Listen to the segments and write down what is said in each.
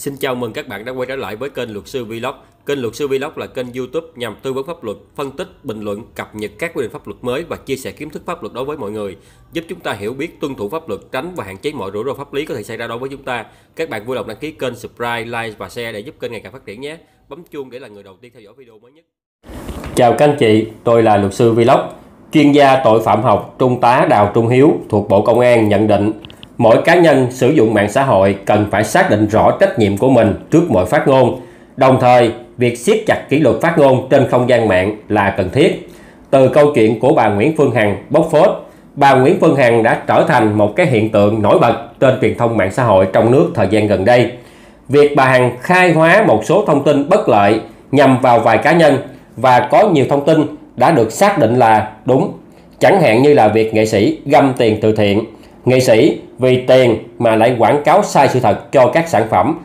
Xin chào mừng các bạn đã quay trở lại với kênh Luật sư Vlog. Kênh Luật sư Vlog là kênh YouTube nhằm tư vấn pháp luật, phân tích, bình luận, cập nhật các quy định pháp luật mới và chia sẻ kiến thức pháp luật đối với mọi người, giúp chúng ta hiểu biết, tuân thủ pháp luật, tránh và hạn chế mọi rủi ro pháp lý có thể xảy ra đối với chúng ta. Các bạn vui lòng đăng ký kênh, subscribe, like và share để giúp kênh ngày càng phát triển nhé. Bấm chuông để là người đầu tiên theo dõi video mới nhất. Chào các anh chị, tôi là luật sư Vlog. Chuyên gia tội phạm học Trung tá Đào Trung Hiếu thuộc Bộ Công an nhận định mỗi cá nhân sử dụng mạng xã hội cần phải xác định rõ trách nhiệm của mình trước mọi phát ngôn. Đồng thời, việc siết chặt kỷ luật phát ngôn trên không gian mạng là cần thiết. Từ câu chuyện của bà Nguyễn Phương Hằng bóc phốt, bà Nguyễn Phương Hằng đã trở thành một cái hiện tượng nổi bật trên truyền thông mạng xã hội trong nước thời gian gần đây. Việc bà Hằng khai hóa một số thông tin bất lợi nhằm vào vài cá nhân và có nhiều thông tin đã được xác định là đúng. Chẳng hạn như là việc nghệ sĩ găm tiền từ thiện, nghệ sĩ vì tiền mà lại quảng cáo sai sự thật cho các sản phẩm.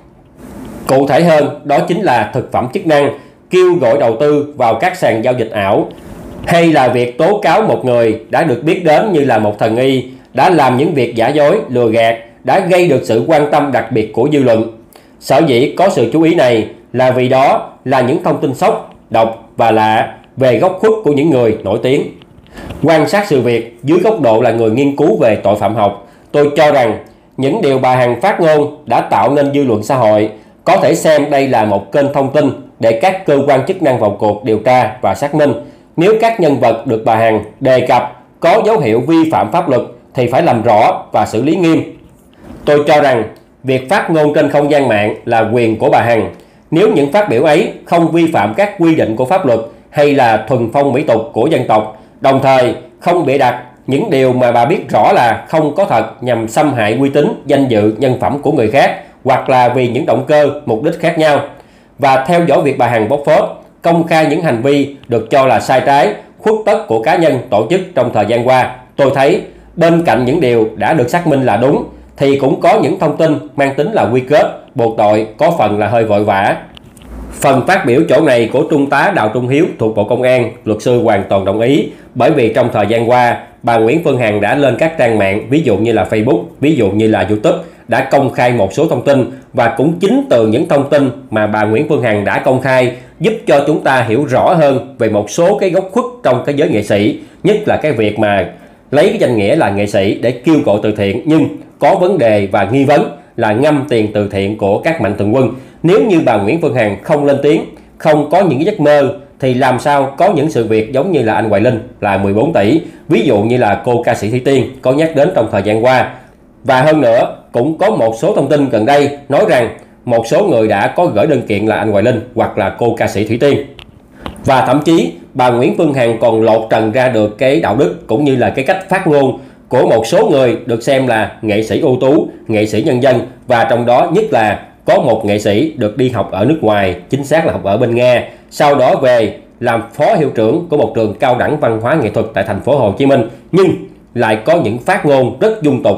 Cụ thể hơn, đó chính là thực phẩm chức năng, kêu gọi đầu tư vào các sàn giao dịch ảo, hay là việc tố cáo một người đã được biết đến như là một thần y, đã làm những việc giả dối, lừa gạt, đã gây được sự quan tâm đặc biệt của dư luận. Sở dĩ có sự chú ý này là vì đó là những thông tin sốc, độc và lạ về góc khuất của những người nổi tiếng. Quan sát sự việc dưới góc độ là người nghiên cứu về tội phạm học, tôi cho rằng những điều bà Hằng phát ngôn đã tạo nên dư luận xã hội, có thể xem đây là một kênh thông tin để các cơ quan chức năng vào cuộc điều tra và xác minh. Nếu các nhân vật được bà Hằng đề cập có dấu hiệu vi phạm pháp luật thì phải làm rõ và xử lý nghiêm. Tôi cho rằng việc phát ngôn trên không gian mạng là quyền của bà Hằng. Nếu những phát biểu ấy không vi phạm các quy định của pháp luật hay là thuần phong mỹ tục của dân tộc Đồng thời không bịa đặt những điều mà bà biết rõ là không có thật nhằm xâm hại uy tín, danh dự, nhân phẩm của người khác hoặc là vì những động cơ, mục đích khác nhau. Và theo dõi việc bà Hằng bóc phốt, công khai những hành vi được cho là sai trái, khuất tất của cá nhân, tổ chức trong thời gian qua. Tôi thấy bên cạnh những điều đã được xác minh là đúng thì cũng có những thông tin mang tính là quy kết, buộc tội có phần là hơi vội vã Phần phát biểu chỗ này của Trung tá Đào Trung Hiếu thuộc Bộ Công an, luật sư hoàn toàn đồng ý. Bởi vì trong thời gian qua, bà Nguyễn Phương Hằng đã lên các trang mạng ví dụ như là Facebook, ví dụ như là YouTube đã công khai một số thông tin và cũng chính từ những thông tin mà bà Nguyễn Phương Hằng đã công khai giúp cho chúng ta hiểu rõ hơn về một số cái góc khuất trong cái giới nghệ sĩ, nhất là cái việc mà lấy cái danh nghĩa là nghệ sĩ để kêu gọi từ thiện. Nhưng có vấn đề và nghi vấn là ngâm tiền từ thiện của các mạnh thường quân nếu như bà Nguyễn Phương Hằng không lên tiếng, không có những giấc mơ thì làm sao có những sự việc giống như là anh Hoài Linh là 14 tỷ, ví dụ như là cô ca sĩ Thủy Tiên có nhắc đến trong thời gian qua. Và hơn nữa, cũng có một số thông tin gần đây nói rằng một số người đã có gửi đơn kiện là anh Hoài Linh hoặc là cô ca sĩ Thủy Tiên. Và thậm chí bà Nguyễn Phương Hằng còn lột trần ra được cái đạo đức cũng như là cái cách phát ngôn của một số người được xem là nghệ sĩ ưu tú, nghệ sĩ nhân dân và trong đó nhất là có một nghệ sĩ được đi học ở nước ngoài, chính xác là học ở bên Nga, sau đó về làm phó hiệu trưởng của một trường cao đẳng văn hóa nghệ thuật tại thành phố Hồ Chí Minh, nhưng lại có những phát ngôn rất dung tục.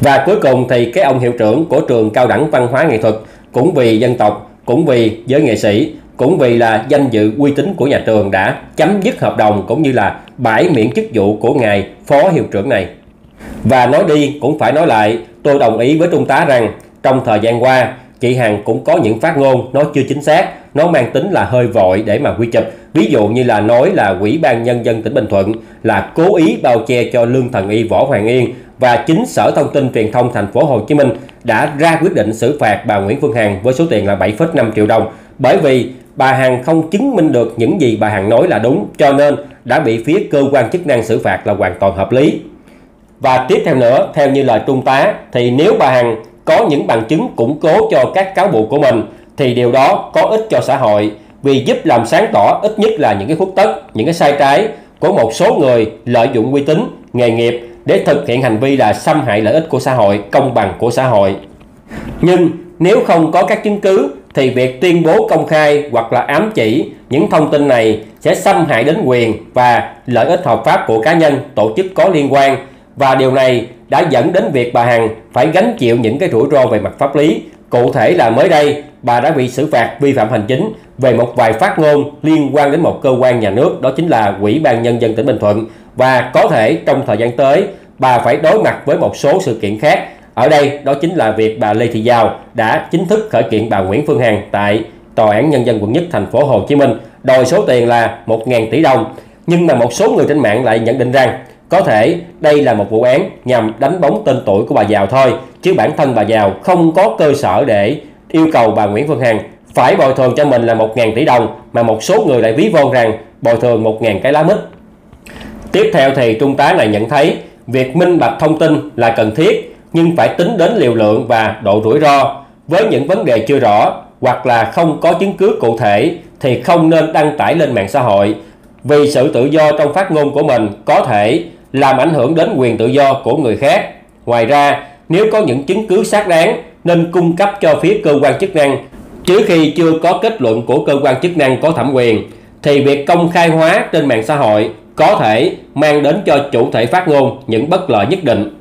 Và cuối cùng thì cái ông hiệu trưởng của trường cao đẳng văn hóa nghệ thuật cũng vì dân tộc, cũng vì giới nghệ sĩ, cũng vì là danh dự uy tín của nhà trường đã chấm dứt hợp đồng cũng như là bãi miễn chức vụ của ngài phó hiệu trưởng này. Và nói đi cũng phải nói lại, tôi đồng ý với Trung tá rằng trong thời gian qua, chị Hằng cũng có những phát ngôn nó chưa chính xác, nó mang tính là hơi vội để mà quy chụp. Ví dụ như là nói là Ủy ban Nhân dân tỉnh Bình Thuận là cố ý bao che cho lương thần y Võ Hoàng Yên và chính Sở Thông tin Truyền thông thành phố Hồ Chí Minh đã ra quyết định xử phạt bà Nguyễn Phương Hằng với số tiền là 7,5 triệu đồng bởi vì bà Hằng không chứng minh được những gì bà Hằng nói là đúng cho nên đã bị phía cơ quan chức năng xử phạt là hoàn toàn hợp lý. Và tiếp theo nữa, theo như lời Trung tá thì nếu bà Hằng có những bằng chứng củng cố cho các cáo buộc của mình thì điều đó có ích cho xã hội vì giúp làm sáng tỏ ít nhất là những cái khuất tất, những cái sai trái của một số người lợi dụng uy tín, nghề nghiệp để thực hiện hành vi là xâm hại lợi ích của xã hội, công bằng của xã hội. Nhưng nếu không có các chứng cứ thì việc tuyên bố công khai hoặc là ám chỉ những thông tin này sẽ xâm hại đến quyền và lợi ích hợp pháp của cá nhân, tổ chức có liên quan và điều này đã dẫn đến việc bà Hằng phải gánh chịu những cái rủi ro về mặt pháp lý. Cụ thể là mới đây, bà đã bị xử phạt vi phạm hành chính về một vài phát ngôn liên quan đến một cơ quan nhà nước, đó chính là Ủy ban Nhân dân tỉnh Bình Thuận. Và có thể trong thời gian tới, bà phải đối mặt với một số sự kiện khác Ở đây đó chính là việc bà Lê Thị Giao đã chính thức khởi kiện bà Nguyễn Phương Hằng tại Tòa án Nhân dân quận nhất thành phố Hồ Chí Minh đòi số tiền là 1.000 tỷ đồng. Nhưng mà một số người trên mạng lại nhận định rằng có thể đây là một vụ án nhằm đánh bóng tên tuổi của bà Giàu thôi, chứ bản thân bà Giàu không có cơ sở để yêu cầu bà Nguyễn Phương Hằng phải bồi thường cho mình là 1.000 tỷ đồng mà một số người lại ví von rằng bồi thường 1.000 cái lá mít. Tiếp theo thì trung tá này nhận thấy việc minh bạch thông tin là cần thiết nhưng phải tính đến liều lượng và độ rủi ro. Với những vấn đề chưa rõ hoặc là không có chứng cứ cụ thể thì không nên đăng tải lên mạng xã hội vì sự tự do trong phát ngôn của mình có thể làm ảnh hưởng đến quyền tự do của người khác. Ngoài ra, nếu có những chứng cứ xác đáng nên cung cấp cho phía cơ quan chức năng chứ khi chưa có kết luận của cơ quan chức năng có thẩm quyền thì việc công khai hóa trên mạng xã hội có thể mang đến cho chủ thể phát ngôn những bất lợi nhất định.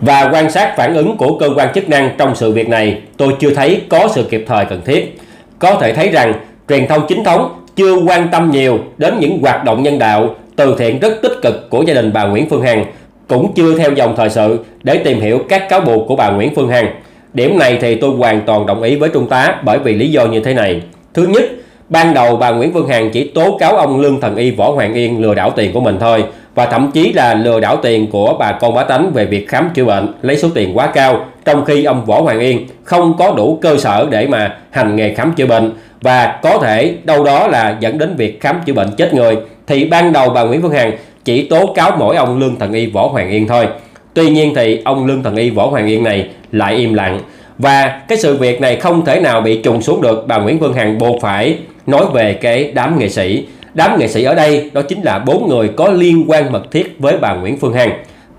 Và quan sát phản ứng của cơ quan chức năng trong sự việc này, tôi chưa thấy có sự kịp thời cần thiết. Có thể thấy rằng truyền thông chính thống chưa quan tâm nhiều đến những hoạt động nhân đạo, từ thiện rất tích cực của gia đình bà Nguyễn Phương Hằng, cũng chưa theo dòng thời sự để tìm hiểu các cáo buộc của bà Nguyễn Phương Hằng. Điểm này thì tôi hoàn toàn đồng ý với Trung tá bởi vì lý do như thế này. Thứ nhất, ban đầu bà Nguyễn Phương Hằng chỉ tố cáo ông Lương Thần Y Võ Hoàng Yên lừa đảo tiền của mình thôi và thậm chí là lừa đảo tiền của bà con bá tánh về việc khám chữa bệnh lấy số tiền quá cao trong khi ông Võ Hoàng Yên không có đủ cơ sở để mà hành nghề khám chữa bệnh và có thể đâu đó là dẫn đến việc khám chữa bệnh chết người thì ban đầu bà Nguyễn Phương Hằng chỉ tố cáo mỗi ông Lương Thần Y Võ Hoàng Yên thôi. Tuy nhiên thì ông Lương Thần Y Võ Hoàng Yên này lại im lặng. Và cái sự việc này không thể nào bị trùng xuống được. Bà Nguyễn Phương Hằng buộc phải nói về cái đám nghệ sĩ. Đám nghệ sĩ ở đây đó chính là bốn người có liên quan mật thiết với bà Nguyễn Phương Hằng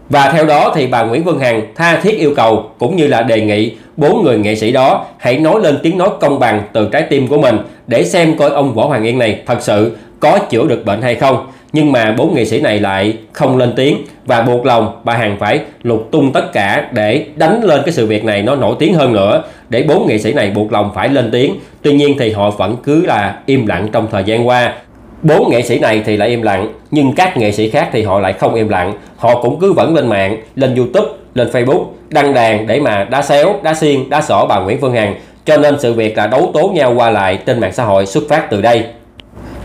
và theo đó thì bà Nguyễn Phương Hằng tha thiết yêu cầu cũng như là đề nghị bốn người nghệ sĩ đó hãy nói lên tiếng nói công bằng từ trái tim của mình để xem coi ông Võ Hoàng Yên này thật sự có chữa được bệnh hay không. Nhưng mà bốn nghệ sĩ này lại không lên tiếng và buộc lòng bà Hằng phải lục tung tất cả để đánh lên cái sự việc này nó nổi tiếng hơn nữa, để bốn nghệ sĩ này buộc lòng phải lên tiếng. Tuy nhiên thì họ vẫn cứ là im lặng trong thời gian qua bốn nghệ sĩ này thì lại im lặng, nhưng các nghệ sĩ khác thì họ lại không im lặng. Họ cũng cứ vẫn lên mạng, lên youtube, lên facebook, đăng đàn để mà đá xéo, đá xiên, đá sỏ bà nguyễn phương hằng. Cho nên sự việc là đấu tố nhau qua lại trên mạng xã hội xuất phát từ đây.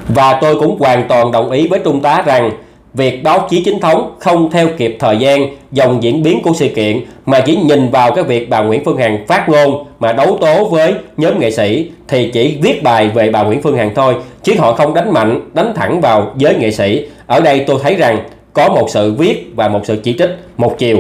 Và tôi cũng hoàn toàn đồng ý với Trung tá rằng việc báo chí chính thống không theo kịp thời gian, dòng diễn biến của sự kiện mà chỉ nhìn vào cái việc bà Nguyễn Phương Hằng phát ngôn mà đấu tố với nhóm nghệ sĩ thì chỉ viết bài về bà Nguyễn Phương Hằng thôi chứ họ không đánh mạnh, đánh thẳng vào giới nghệ sĩ. Ở đây tôi thấy rằng có một sự viết và một sự chỉ trích một chiều.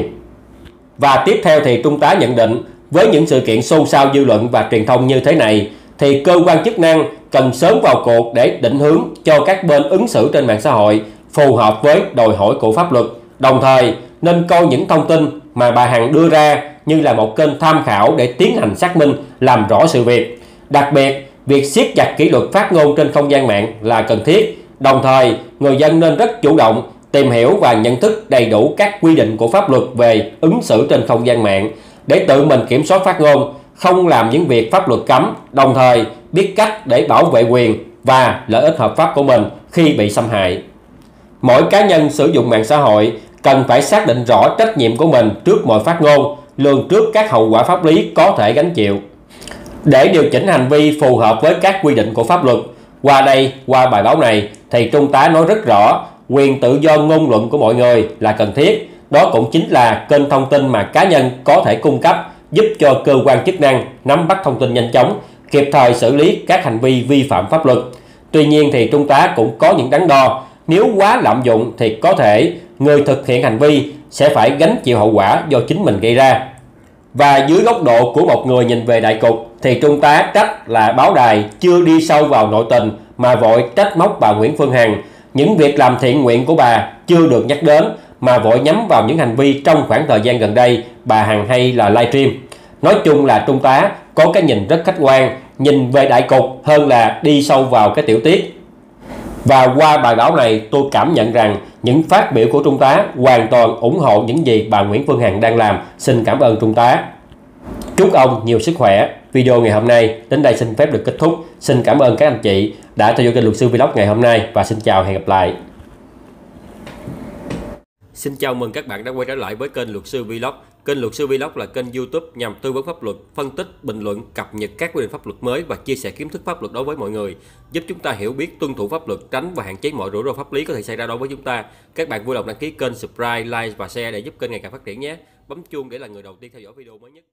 Và tiếp theo thì Trung tá nhận định với những sự kiện xôn xao dư luận và truyền thông như thế này thì cơ quan chức năng cần sớm vào cuộc để định hướng cho các bên ứng xử trên mạng xã hội phù hợp với đòi hỏi của pháp luật. Đồng thời nên coi những thông tin mà bà Hằng đưa ra như là một kênh tham khảo để tiến hành xác minh làm rõ sự việc. Đặc biệt, việc siết chặt kỷ luật phát ngôn trên không gian mạng là cần thiết. Đồng thời, người dân nên rất chủ động tìm hiểu và nhận thức đầy đủ các quy định của pháp luật về ứng xử trên không gian mạng để tự mình kiểm soát phát ngôn, không làm những việc pháp luật cấm, đồng thời biết cách để bảo vệ quyền và lợi ích hợp pháp của mình khi bị xâm hại. Mỗi cá nhân sử dụng mạng xã hội cần phải xác định rõ trách nhiệm của mình trước mọi phát ngôn, lường trước các hậu quả pháp lý có thể gánh chịu. Để điều chỉnh hành vi phù hợp với các quy định của pháp luật, qua đây, qua bài báo này thì Trung tá nói rất rõ quyền tự do ngôn luận của mọi người là cần thiết. Đó cũng chính là kênh thông tin mà cá nhân có thể cung cấp giúp cho cơ quan chức năng nắm bắt thông tin nhanh chóng kịp thời xử lý các hành vi vi phạm pháp luật. Tuy nhiên thì Trung tá cũng có những đắn đo, nếu quá lạm dụng thì có thể người thực hiện hành vi sẽ phải gánh chịu hậu quả do chính mình gây ra. Và dưới góc độ của một người nhìn về đại cục thì Trung tá trách là báo đài chưa đi sâu vào nội tình mà vội trách móc bà Nguyễn Phương Hằng. Những việc làm thiện nguyện của bà chưa được nhắc đến mà vội nhắm vào những hành vi trong khoảng thời gian gần đây bà Hằng hay là livestream. Nói chung là Trung tá có cái nhìn rất khách quan, nhìn về đại cục hơn là đi sâu vào cái tiểu tiết. Và qua bài báo này, tôi cảm nhận rằng những phát biểu của Trung tá hoàn toàn ủng hộ những gì bà Nguyễn Phương Hằng đang làm. Xin cảm ơn Trung tá. Chúc ông nhiều sức khỏe. Video ngày hôm nay đến đây xin phép được kết thúc. Xin cảm ơn các anh chị đã theo dõi kênh luật sư Vlog ngày hôm nay và xin chào hẹn gặp lại. Xin chào mừng các bạn đã quay trở lại với kênh Luật sư Vlog. Kênh Luật sư Vlog là kênh YouTube nhằm tư vấn pháp luật, phân tích, bình luận, cập nhật các quy định pháp luật mới và chia sẻ kiến thức pháp luật đối với mọi người, giúp chúng ta hiểu biết, tuân thủ pháp luật, tránh và hạn chế mọi rủi ro pháp lý có thể xảy ra đối với chúng ta. Các bạn vui lòng đăng ký kênh, subscribe, like và share để giúp kênh ngày càng phát triển nhé. Bấm chuông để là người đầu tiên theo dõi video mới nhất.